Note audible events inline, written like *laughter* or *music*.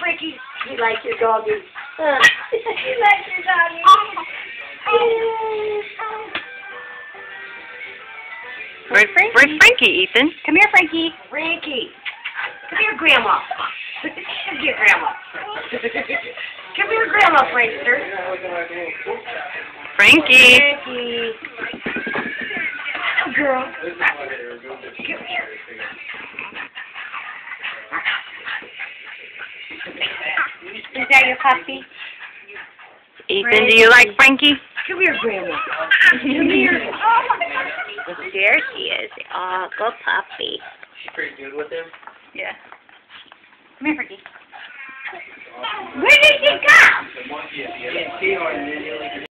Frankie. He likes your doggy. *laughs* Uh, he likes your doggy. Where's, where's Frankie, Ethan? Come here, Frankie. Frankie. Come here, Grandma. *laughs* Come here, Grandma. Come here, Grandma, Prankster. Frankie. Frankie. Girl. Come here. Is that your puppy? Ethan, do you like Frankie? Come here, Grandma. Come here. There she is. Oh, good puppy. She's pretty good with him. Yeah. Come here, Frankie. Where did you go?